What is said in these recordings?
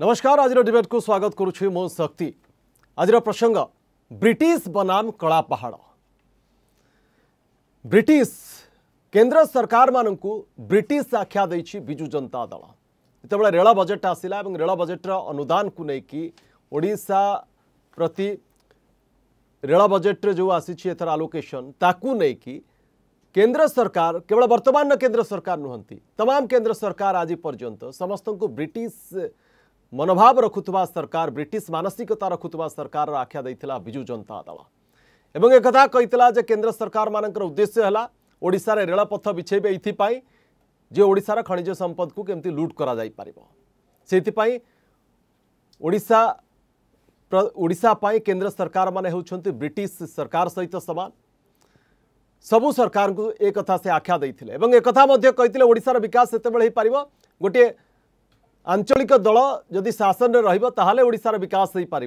नमस्कार आज डिबेट को स्वागत करुच्ची मो शक्ति आज प्रसंग ब्रिटिश बनाम कला पहाड़ ब्रिटिश केंद्र सरकार मानू ब्रिटिश आख्या विजु जनता दल जो रेल बजेट आसला और रेल बजेटर अनुदान को लेकिन ओडा प्रति रेल बजेट जो आसी एथर आलोकेशन ताकि केंद्र सरकार केवल वर्तमान केंद्र सरकार नुहंती तमाम केंद्र सरकार आज पर्यंत समस्त को ब्रिटिश मनोभाव रखुवा सरकार ब्रिटिश मानसिकता रखुवा सरकार आख्या देता विजु जनता दल एवं एक केन्द्र सरकार मान उद्देश्य है रेलपथ बिछेबे ये जे ओडार खनिज संपद को कमी लुट करपाई केन्द्र सरकार मानते ब्रिटिश सरकार सहित सामान सबू सरकार एक कथा से आख्या एक विकास से पार गोटे आंचलिक दल जदि शासन में रहीशार विकास हो पार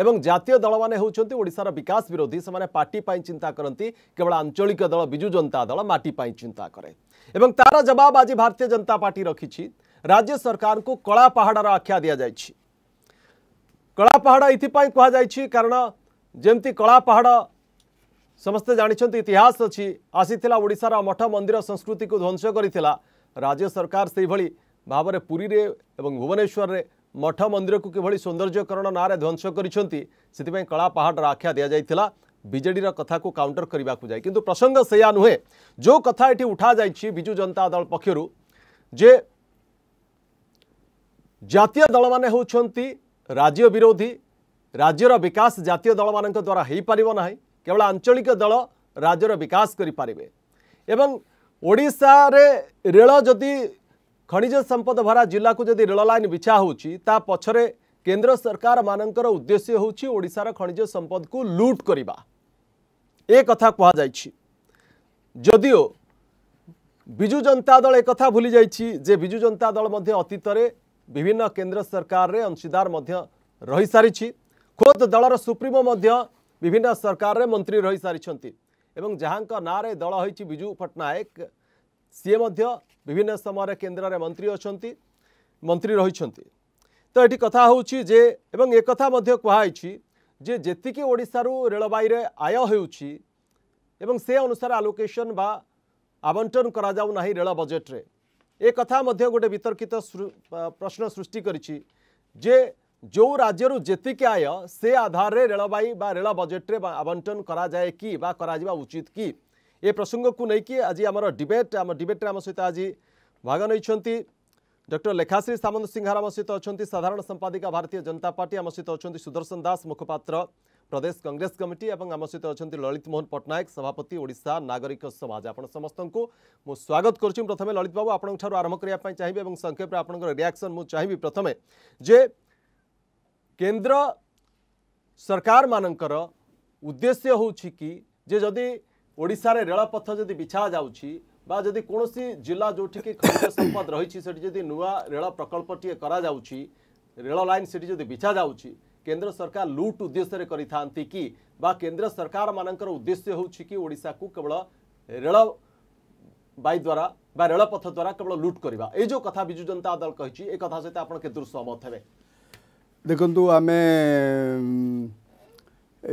एवं जतियों दल मैंने ओडार विकास विरोधी से पार्टी चिंता करती केवल आंचलिक दल विजु जनता दल मटी चिंता करे एवं तार जवाब आज भारतीय जनता पार्टी रखी राज्य सरकार को कला पहाड़ आख्या दि जा कला पहाड़ इं कारण जमती कलापहाड़ समस्ते जानते इतिहास अच्छी आसी मठ मंदिर संस्कृति को ध्वंस कर राज्य सरकार से भाई ଭାବରେ ପୁରୀରେ ଏବଂ ଭୁବନେଶ୍ୱରରେ ମଠ ମନ୍ଦିରକୁ କିଭଳି ସୌନ୍ଦର୍ଯ୍ୟକରଣ ନାଁରେ ଧ୍ୱଂସ କରିଛନ୍ତି ସେଥିପାଇଁ କଳା ପାହାଡ଼ର ଆଖ୍ୟା ଦିଆଯାଇଥିଲା ବିଜେଡ଼ିର କଥାକୁ କାଉଣ୍ଟର କରିବାକୁ ଯାଇ କିନ୍ତୁ ପ୍ରସଙ୍ଗ ସେଇଆ ନୁହେଁ ଯେଉଁ କଥା ଏଠି ଉଠାଯାଇଛି ବିଜୁ ଜନତା ଦଳ ପକ୍ଷରୁ ଯେ ଜାତୀୟ ଦଳମାନେ ହେଉଛନ୍ତି ରାଜ୍ୟ ବିରୋଧୀ ରାଜ୍ୟର ବିକାଶ ଜାତୀୟ ଦଳମାନଙ୍କ ଦ୍ୱାରା ହୋଇପାରିବ ନାହିଁ କେବଳ ଆଞ୍ଚଳିକ ଦଳ ରାଜ୍ୟର ବିକାଶ କରିପାରିବେ ଏବଂ ଓଡ଼ିଶାରେ ରେଳ ଯଦି ଖଣିଜ ସମ୍ପଦ ଭରା ଜିଲ୍ଲାକୁ ଯଦି ରେଳ ଲାଇନ୍ ବିଛା ହେଉଛି ତା ପଛରେ କେନ୍ଦ୍ର ସରକାରମାନଙ୍କର ଉଦ୍ଦେଶ୍ୟ ହେଉଛି ଓଡ଼ିଶାର ଖଣିଜ ସମ୍ପଦକୁ ଲୁଟ୍ କରିବା ଏ କଥା କୁହାଯାଇଛି ଯଦିଓ ବିଜୁ ଜନତା ଦଳ ଏକଥା ଭୁଲି ଯାଇଛି ଯେ ବିଜୁ ଜନତା ଦଳ ମଧ୍ୟ ଅତୀତରେ ବିଭିନ୍ନ କେନ୍ଦ୍ର ସରକାରରେ ଅଂଶୀଦାର ମଧ୍ୟ ରହିସାରିଛି ଖୋଦ୍ ଦଳର ସୁପ୍ରିମୋ ମଧ୍ୟ ବିଭିନ୍ନ ସରକାରରେ ମନ୍ତ୍ରୀ ରହିସାରିଛନ୍ତି ଏବଂ ଯାହାଙ୍କ ନାଁରେ ଦଳ ହୋଇଛି ବିଜୁ ପଟ୍ଟନାୟକ ସିଏ ମଧ୍ୟ ବିଭିନ୍ନ ସମୟରେ କେନ୍ଦ୍ରରେ ମନ୍ତ୍ରୀ ଅଛନ୍ତି ମନ୍ତ୍ରୀ ରହିଛନ୍ତି ତ ଏଠି କଥା ହେଉଛି ଯେ ଏବଂ ଏକଥା ମଧ୍ୟ କୁହାହୋଇଛି ଯେ ଯେତିକି ଓଡ଼ିଶାରୁ ରେଳବାଇରେ ଆୟ ହେଉଛି ଏବଂ ସେ ଅନୁସାରେ ଆଲୋକେସନ୍ ବା ଆବଣ୍ଟନ କରାଯାଉନାହିଁ ରେଳ ବଜେଟ୍ରେ ଏ କଥା ମଧ୍ୟ ଗୋଟେ ବିତର୍କିତ ପ୍ରଶ୍ନ ସୃଷ୍ଟି କରିଛି ଯେ ଯେଉଁ ରାଜ୍ୟରୁ ଯେତିକି ଆୟ ସେ ଆଧାରରେ ରେଳବାଇ ବା ରେଳ ବଜେଟ୍ରେ ଆବଣ୍ଟନ କରାଯାଏ କି ବା କରାଯିବା ଉଚିତ କି ए को लेकिन आज आम डिबेट आम डिबेट्रे आम सहित आज भाग नहीं डक्टर लेखाश्री सामंत सिंहार आम सहित अहिले साधारण सम्पादिका भारतीय जनता पार्टी आम सहित अच्छा सुदर्शन दास मुखपात्र प्रदेश कंग्रेस कमिटी और आम सहित अच्छा ललित मोहन पट्टनायक सभापति ओडा नागरिक समाज आप समस्त को स्वागत करुँ प्रथम ललित बाबू आपंठ आरंभ करने चाहिए और संक्षेप आपण रियाक्शन मुझे चाहिए प्रथम जे केन्द्र सरकार मानकर उद्देश्य हो जदि ଓଡ଼ିଶାରେ ରେଳପଥ ଯଦି ବିଛା ଯାଉଛି ବା ଯଦି କୌଣସି ଜିଲ୍ଲା ଯେଉଁଠିକି ଖଣିଜ ସମ୍ପଦ ରହିଛି ସେଠି ଯଦି ନୂଆ ରେଳ ପ୍ରକଳ୍ପଟିଏ କରାଯାଉଛି ରେଳ ଲାଇନ୍ ସେଠି ଯଦି ବିଛା ଯାଉଛି କେନ୍ଦ୍ର ସରକାର ଲୁଟ୍ ଉଦ୍ଦେଶ୍ୟରେ କରିଥାନ୍ତି କି ବା କେନ୍ଦ୍ର ସରକାରମାନଙ୍କର ଉଦ୍ଦେଶ୍ୟ ହେଉଛି କି ଓଡ଼ିଶାକୁ କେବଳ ରେଳ ବାଇ ଦ୍ୱାରା ବା ରେଳପଥ ଦ୍ୱାରା କେବଳ ଲୁଟ୍ କରିବା ଏଇ ଯେଉଁ କଥା ବିଜୁ ଜନତା ଦଳ କହିଛି ଏ କଥା ସହିତ ଆପଣ କେତେ ଦୂର ସହମତ ହେବେ ଦେଖନ୍ତୁ ଆମେ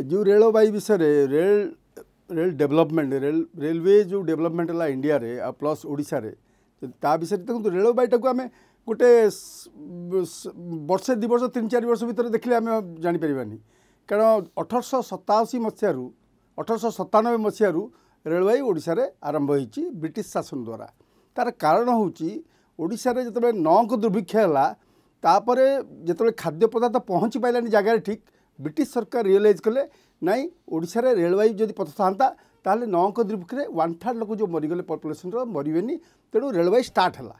ଯେଉଁ ରେଳବାଇ ବିଷୟରେ ରେଳ ରେଲ ଡେଭଲପମେଣ୍ଟ ରେଲ ରେଲୱେ ଯେଉଁ ଡେଭଲପମେଣ୍ଟ ହେଲା ଇଣ୍ଡିଆରେ ଆଉ ପ୍ଲସ୍ ଓଡ଼ିଶାରେ ତା ବିଷୟରେ ଦେଖନ୍ତୁ ରେଳବାଇଟାକୁ ଆମେ ଗୋଟେ ବର୍ଷେ ଦୁଇ ବର୍ଷ ତିନି ଚାରି ବର୍ଷ ଭିତରେ ଦେଖିଲେ ଆମେ ଜାଣିପାରିବାନି କାରଣ ଅଠରଶହ ସତାଅଶୀ ମସିହାରୁ ଅଠରଶହ ସତାନବେ ମସିହାରୁ ରେଳବାଇ ଓଡ଼ିଶାରେ ଆରମ୍ଭ ହୋଇଛି ବ୍ରିଟିଶ ଶାସନ ଦ୍ୱାରା ତା'ର କାରଣ ହେଉଛି ଓଡ଼ିଶାରେ ଯେତେବେଳେ ନଅଙ୍କ ଦୁର୍ଭିକ୍ଷ ହେଲା ତାପରେ ଯେତେବେଳେ ଖାଦ୍ୟ ପଦାର୍ଥ ପହଞ୍ଚି ପାରିଲାନି ଜାଗାରେ ଠିକ୍ ବ୍ରିଟିଶ ସରକାର ରିଅଲାଇଜ୍ କଲେ ନାଇଁ ଓଡ଼ିଶାରେ ରେଳବାଇ ଯଦି ପଥ ଥାଆନ୍ତା ତାହେଲେ ନଅଙ୍କ ଦ୍ୱୀପକରେ ୱାନ୍ ଥାର୍ଡ଼ ଲୋକ ଯେଉଁ ମରିଗଲେ ପପୁଲେସନ୍ର ମରିବେନି ତେଣୁ ରେଳବାଇ ଷ୍ଟାର୍ଟ ହେଲା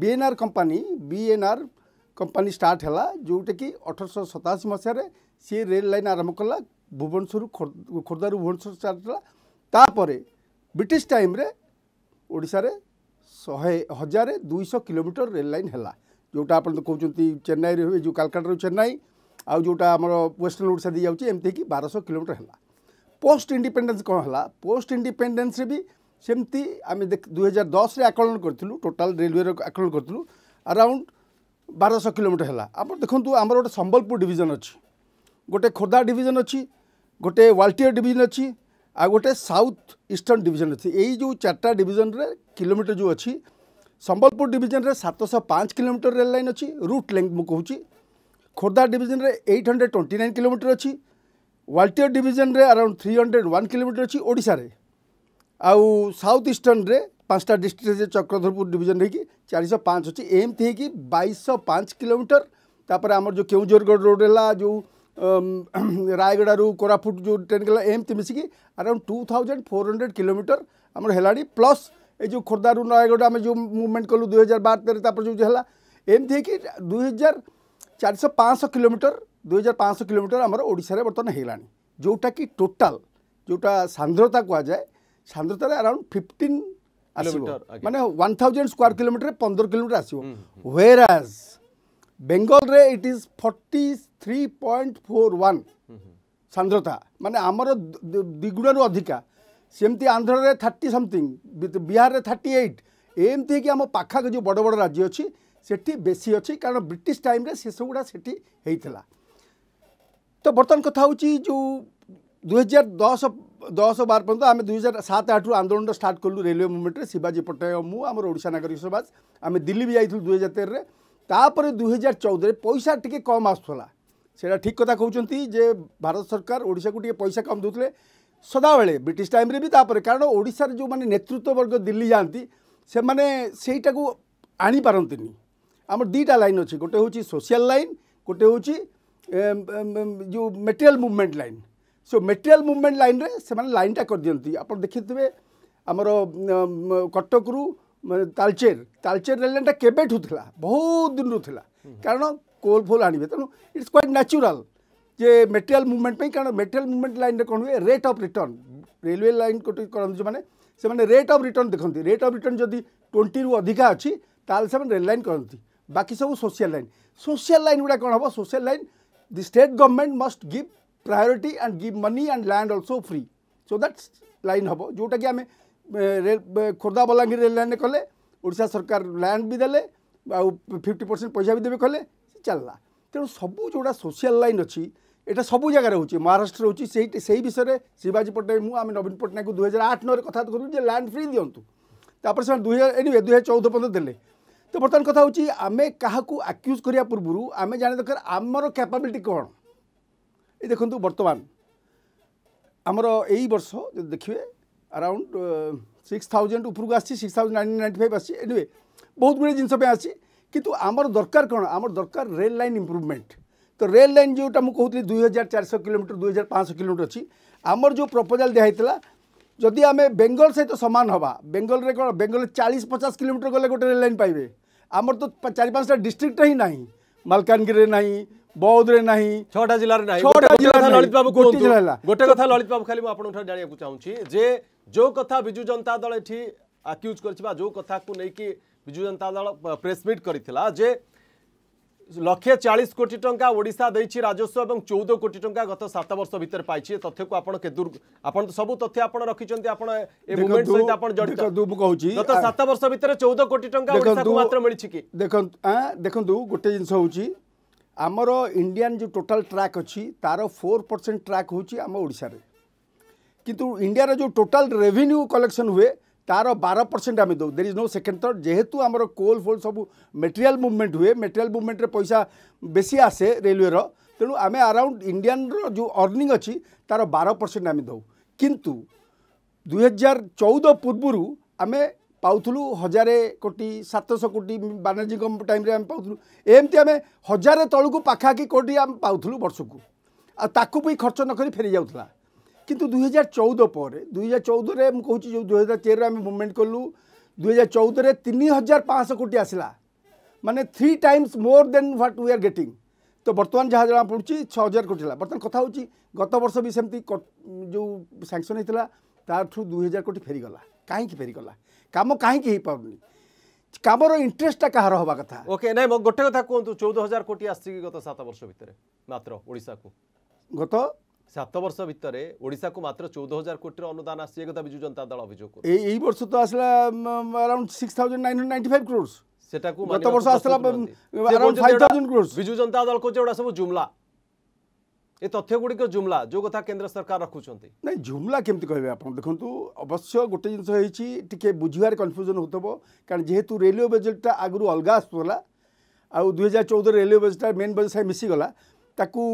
BNR company BNR company start ହେଲା ଯେଉଁଟାକି ଅଠରଶହ ସତାଅଶୀ ମସିହାରେ ସିଏ ରେଲ୍ ଲାଇନ୍ ଆରମ୍ଭ କଲା ଭୁବନେଶ୍ୱରରୁ ଖୋର୍ଦ୍ଧାରୁ ଭୁବନେଶ୍ୱର ଷ୍ଟାର୍ଟ ହେଲା ତାପରେ ବ୍ରିଟିଶ ଟାଇମ୍ରେ ଓଡ଼ିଶାରେ ଶହେ ହଜାରେ ଦୁଇଶହ କିଲୋମିଟର ରେଲ୍ ଲାଇନ୍ ହେଲା ଯେଉଁଟା ଆପଣ କହୁଛନ୍ତି ଚେନ୍ନାଇରେ ହୁଏ ଯେଉଁ କାଲକାଟାରୁ ଚେନ୍ନାଇ ଆଉ ଯେଉଁଟା ଆମର ୱେଷ୍ଟର୍ଣ୍ଣ ଓଡ଼ିଶା ଦେଇଯାଉଛି ଏମିତି ହେଇକି ବାରଶହ କିଲୋମିଟର ହେଲା ପୋଷ୍ଟ ଇଣ୍ଡିପେଣ୍ଡେନ୍ସ କ'ଣ ହେଲା ପୋଷ୍ଟ ଇଣ୍ଡିପେଣ୍ଡେନ୍ସରେ ବି ସେମିତି ଆମେ ଦେଖ ଦୁଇହଜାର ଦଶରେ ଆକଳନ କରିଥିଲୁ ଟୋଟାଲ ରେଲୱେର ଆକଳନ କରିଥିଲୁ ଆରାଉଣ୍ଡ ବାରଶହ କିଲୋମିଟର ହେଲା ଆପଣ ଦେଖନ୍ତୁ ଆମର ଗୋଟେ ସମ୍ବଲପୁର ଡିଭିଜନ୍ ଅଛି ଗୋଟେ ଖୋର୍ଦ୍ଧା ଡିଭିଜନ୍ ଅଛି ଗୋଟେ ୱାଲଟିୟର ଡିଭିଜନ୍ ଅଛି ଆଉ ଗୋଟେ ସାଉଥ୍ ଇଷ୍ଟର୍ଣ୍ଣ ଡିଭିଜନ୍ ଅଛି ଏଇ ଯେଉଁ ଚାରିଟା ଡିଭିଜନ୍ରେ କିଲୋମିଟର ଯେଉଁ ଅଛି ସମ୍ବଲପୁର ଡିଭିଜନ୍ରେ ସାତଶହ ପାଞ୍ଚ କିଲୋମିଟର ରେଲ ଲାଇନ୍ ଅଛି ରୁଟ୍ ଲେଙ୍ଗ୍ ମୁଁ କହୁଛି Khordha ଡିଭିଜନରେ eight hundred twenty nine kilometre ଅଛି Waltair ଡିଭିଜନରେ around three hundred one kilometre ଅଛି ଓଡ଼ିଶାରେ ଆଉ ସାଉଥ୍ ଇଷ୍ଟର୍ଣ୍ଣରେ ପାଞ୍ଚଟା ଡିଷ୍ଟ୍ରିକ୍ଟରେ ଚକ୍ରଧରପୁର ଡିଭିଜନ ହେଇକି ଚାରିଶହ ପାଞ୍ଚ ଅଛି ଏମିତି ହେଇକି ବାଇଶଶହ ପାଞ୍ଚ କିଲୋମିଟର ତାପରେ ଆମର ଯେଉଁ କେଉଁଝରଗଡ଼ ରୋଡ଼ ହେଲା ଯେଉଁ ରାୟଗଡ଼ାରୁ କୋରାପୁଟ ଯେଉଁ ଟ୍ରେନ୍ ଗଲା ଏମିତି ମିଶିକି around two thousand four hundred kilometre ଆମର ହେଲାଣି ପ୍ଲସ୍ ଏଇ ଯେଉଁ ଖୋର୍ଦ୍ଧାରୁ ନୟାଗଡ଼ ଆମେ ଯେଉଁ ମୁଭମେଣ୍ଟ କଲୁ ଦୁଇ ହଜାର ବାର ତେର ତାପରେ ଯେଉଁ ହେଲା ଏମିତି ହେଇକି ଦୁଇ ହଜାର ଚାରିଶହ ପାଞ୍ଚଶହ କିଲୋମିଟର ଦୁଇ ହଜାର ପାଞ୍ଚଶହ କିଲୋମିଟର ଆମର ଓଡ଼ିଶାରେ ବର୍ତ୍ତମାନ ହେଇଗଲାଣି ଯେଉଁଟାକି ଟୋଟାଲ୍ ଯେଉଁଟା ସାନ୍ଦ୍ରତା କୁହାଯାଏ ସାନ୍ଦ୍ରତାରେ ଆରାଉଣ୍ଡ ଫିଫ୍ଟିନ୍ ଆସିବ ମାନେ ୱାନ୍ ଥାଉଜେଣ୍ଡ ସ୍କୋୟାର କିଲୋମିଟର ପନ୍ଦର କିଲୋମିଟର ଆସିବ whereas ବେଙ୍ଗଲରେ it is forty three point four one ସାନ୍ଦ୍ରତା ମାନେ ଆମର ଦ୍ୱିଗୁଣରୁ ଅଧିକା ସେମିତି ଆନ୍ଧ୍ରରେ ଥାର୍ଟି ସମଥିଙ୍ଗ ବିହାରରେ ଥାର୍ଟି ଏଇଟ୍ ଏମିତି ହେଇକି ଆମ ପାଖାପାଖି ଯେଉଁ ବଡ଼ ବଡ଼ ରାଜ୍ୟ ଅଛି ସେଠି ବେଶୀ ଅଛି କାରଣ ବ୍ରିଟିଶ ଟାଇମ୍ରେ ସେସବୁଗୁଡ଼ା ସେଠି ହେଇଥିଲା ତ ବର୍ତ୍ତମାନ କଥା ହେଉଛି ଯେଉଁ ଦୁଇହଜାର ଦଶ ଦଶ ବାର ପର୍ଯ୍ୟନ୍ତ ଆମେ ଦୁଇହଜାର ସାତ ଆଠରୁ ଆନ୍ଦୋଳନଟା ଷ୍ଟାର୍ଟ କଲୁ ରେଲୱେ ମୁଭମେଣ୍ଟରେ ଶିବାଜୀ ପଟ୍ଟନାୟକ ମୁଁ ଆମର ଓଡ଼ିଶା ନାଗରିକ ସମାଜ ଆମେ ଦିଲ୍ଲୀ ବି ଯାଇଥିଲୁ ଦୁଇହଜାର ତେରରେ ତାପରେ ଦୁଇହଜାର ଚଉଦରେ ପଇସା ଟିକେ କମ୍ ଆସୁଥିଲା ସେଇଟା ଠିକ୍ କଥା କହୁଛନ୍ତି ଯେ ଭାରତ ସରକାର ଓଡ଼ିଶାକୁ ଟିକେ ପଇସା କମ୍ ଦେଉଥିଲେ ସଦାବେଳେ ବ୍ରିଟିଶ ଟାଇମ୍ରେ ବି ତାପରେ କାରଣ ଓଡ଼ିଶାରେ ଯେଉଁମାନେ ନେତୃତ୍ୱ ବର୍ଗ ଦିଲ୍ଲୀ ଯାଆନ୍ତି ସେମାନେ ସେଇଟାକୁ ଆଣିପାରନ୍ତିନି ଆମର ଦୁଇଟା ଲାଇନ୍ ଅଛି ଗୋଟେ ହେଉଛି ସୋସିଆଲ୍ ଲାଇନ୍ ଗୋଟେ ହେଉଛି ଯେଉଁ ମେଟେରିଆଲ୍ ମୁଭମେଣ୍ଟ ଲାଇନ୍ ସେ ମେଟେରିଆଲ୍ ମୁଭମେଣ୍ଟ ଲାଇନ୍ରେ ସେମାନେ ଲାଇନ୍ଟା କରିଦିଅନ୍ତି ଆପଣ ଦେଖିଥିବେ ଆମର କଟକରୁ ତାଲଚେର ତାଲଚେର ରେଲ ଲାଇନ୍ଟା କେବେଠୁ ଥିଲା ବହୁତ ଦିନରୁ ଥିଲା କାରଣ କୋଲ୍ ଫୋଲ୍ ଆଣିବେ ତେଣୁ ଇଟ୍ସ କ୍ୱାଇଟ୍ ନ୍ୟାଚୁରାଲ୍ ଯେ ମେଟେରିଆଲ୍ ମୁଭମେଣ୍ଟ ପାଇଁ କାରଣ ମେଟେରିଆଲ୍ ମୁଭମେଣ୍ଟ ଲାଇନ୍ରେ କ'ଣ ହୁଏ rate of return railway line ଗୋଟେ କରନ୍ତି ଯେଉଁମାନେ ସେମାନେ ରେଟ୍ ଅଫ୍ ରିଟର୍ନ ଦେଖନ୍ତି ରେଟ୍ ଅଫ୍ ରିଟର୍ନ ଯଦି ଟ୍ୱେଣ୍ଟିରୁ ଅଧିକା ଅଛି ତାହେଲେ ସେମାନେ ରେଲ୍ ଲାଇନ୍ କରନ୍ତି বাকি সব সোশিয়াল লাইন সোশিয়াল লাইন গুড়া কোণ হব social line the state government must give priority and give money and land also free so that line হব যেটা কি আমি খোর্ধা বଲାଙ୍ଗୀର ରେল ଲାଇନ୍ କଲେ ଓଡ଼ିଶା ସରକାର ଲ୍ୟାଣ୍ଡ ବି ଦେଲେ ଆଉ ଫିଫ୍ଟି ପରସେଣ୍ଟ ପଇସା ବି ଦେବେ କଲେ ଚାଲିଲା ତେଣୁ ସବୁ ଯେଉଁଟା ସୋସିଆଲ ଲାଇନ୍ ଅଛି ଏଇଟା ସବୁ ଜାଗାରେ ହେଉଛି ମହାରାଷ୍ଟ୍ର ହେଉଛି ସେଇ ସେଇ ବିଷୟରେ ଶିବାଜୀ ପଟ୍ଟନାୟକ ମୁଁ ଆମେ ନବୀନ ପଟ୍ଟନାୟକଙ୍କୁ ଦୁଇହଜାର ଆଠ ନଅରେ କଥାବାର୍ତ୍ତା କରୁଛୁ ଯେ ଲ୍ୟାଣ୍ଡ ଫ୍ରି ଦିଅନ୍ତୁ ତାପରେ ସେମାନେ ଦୁଇହଜାର ଏନିୱେ ଦୁଇହଜାର ଚଉଦ ପନ୍ଦର ଦେଲେ তো বর্তমান কথা হচ্ছে আমি কাহকু আক্ୟୁଜ୍ করা পূর্ব আমি জাঁয়া দরকার আমার ক্যাপাবিলিটি কম এই দেখুন বর্তমান আমার এই বর্ষ যদি দেখবে আরাউন্ড সিক্স থাউজেন্ড উপরক আসছে six thousand nine ninety five আসছে এনিওয়ে বহুত গুড়ি জিনিস আসছে কিন্তু আমার দরকার কোণ আমার দরকার রেল লাইন ইম্প্রুভমেন্ট তো রেল লাইন যেটা মু কହୁଥିଲି দুই হাজার চারশো কিলোমিটর দুই হাজার পাঁচশো কিলোমিটর অছি আমার যে প্রপোজাল দিয়া হয়েছিল যদি আমি বেঙ্গল সহ সমান হওয়া বেঙ্গলের কোণ বেঙ্গলের চাশ পচাশ কিলোমিটর গেলে গোটে রেল লাইন পাইবে আমার তো চারি পাঁচটা ডিস্ট্রিক্ট হি না মালকানগিরি না বৌদ্ধরে না ছটা জেলার না ছটা জেলা ললিত বাবু গোটে জেলা হল গোটে কথা ললিত বাবু খালি মু আপনার জাঁয়া চাহুছি যে যে কথা বিজু জনতা দল এটি আক্ୟୁজ করেছে বা যে কথা নেই বিজু জনতা দল প্রেস মিট করেছিল যে লক্ষে চাশ কোটি টঙ্কা ওড়শা দিয়েছে রাজস্ব এবং চৌদ কোটি টঙ্কা গত সাত বর্ষ ভিতরে পাইছে তথ্যকু আপনার কে দূর আপনার সব তথ্য আপনার রাখিছেন আপনার এ মুভমেন্ট সহিত আপনার জড়িত দুবু কহুছি গত সাত বর্ষ ভিতরে চৌদ কোটি টঙ্কা ওড়শাকু মাত্র মিলিছে কি দেখুন দেখুন গোটে জিনিস হচ্ছে আমার ইন্ডিয়ান যে টোটাল ট্রাক অছি তার ফোর পরসেন্ট ট্রাক হচ্ছে আমার ওড়শার কিন্তু ইন্ডিয়ার যে টোটাল রেভিনিউ কলেকশন হুয়ে তার বার পরসেন্ট আমি দেউ there is no second third যেহেতু আমার কোল ফোল সব মেটেরিয়াল মুভমেন্ট হুয়ে মেটেরিয়াল মুভমেন্টের পয়সা বেশি আসে রেলওয়ের তেমন আমি আরাউন্ড ইন্ডিয়ান যে অর্নিং অার তার বার পরসেন্ট আমি দেউ কিন্তু দুই হাজার চৌদ পূর্বরু আমি পাউলু হাজার কোটি সাতশো কোটি বানার্জী টাইমে আমি পাউলু এমতি আমি হাজার তলকু পাখাখি কোটি আমি পাউলু বর্ষক আর তাকে খরচ নকি ফেরি যাওয়া কিন্তু দুই ହଜାର ଚଉଦ ପରେ ଦୁଇ ହଜାର ଚଉଦରେ ମୁଁ କହୁଛି ଯେଉଁ ଦୁଇ ହଜାର ତେରରେ ଆମେ ମୁଭମେଣ୍ଟ କଲୁ ଦୁଇ ହଜାର ଚଉଦରେ ତିନି ହଜାର ପାଞ୍ଚଶହ କୋଟି ଆସିଲା ମାନେ three times more than what we are getting ତ ବର୍ତ୍ତମାନ ଯାହା ଜଣା ପଡ଼ୁଛି ଛଅ ହଜାର କୋଟି ହେଲା ବର୍ତ୍ତମାନ କଥା ହେଉଛି ଗତ ବର୍ଷ ବି ସେମିତି ଯେଉଁ ସାଙ୍କସନ୍ ହେଇଥିଲା ତାଠୁ ଦୁଇ ହଜାର କୋଟି ଫେରିଗଲା କାହିଁକି ଫେରିଗଲା କାମ କାହିଁକି ହେଇପାରୁନି কামর ইন্টারেস্টটা কাহার হওয়া কথা ওকে নাই গোটে কথা কুহতু চৌদ হাজার কোটি আসছে গত সাত বর্ষ ভিতরে মাত্র ওড়শাকু গত সাত বর্ষ ভিতরে কু মাত্র চৌদ হাজার কোটির অনুদান আসছে একথা বিজু জনতা দল অভিযোগ করছে এই এই বর্ষ তো আসলে around six thousand nine hundred ninety five crores সেটাকু গত বর্ষ আসলে around five thousand crores Biju Janata Dal কোচে ওটা সব জুমলা ଏ ତଥ୍ୟ জুমলা ଜୁମ୍ଲା ଯେଉଁ କଥା କେନ୍ଦ୍ର ସରକାର ରଖୁଛନ୍ତି ନାଇଁ ଜୁମ୍ଲା କେମିତି କହିବେ ଆପଣ ଦେଖନ୍ତୁ ଅବଶ୍ୟ ଗୋଟେ ଜିନିଷ ହେଇଛି ଟିକେ ବୁଝିବାରେ କନଫ୍ୟୁଜନ୍ ହେଉଥିବ କାରଣ ଯେହେତୁ ରେଲୱେ ବଜେଟ୍ଟା ଆଗରୁ ଅଲଗା আউ ଆଉ ଦୁଇହଜାର ଚଉଦରେ ରେଲୱେ ବଜେଟ୍ଟା ମେନ୍ ବଜେଟ୍ সাথে ମିଶିଗଲା ତାକୁ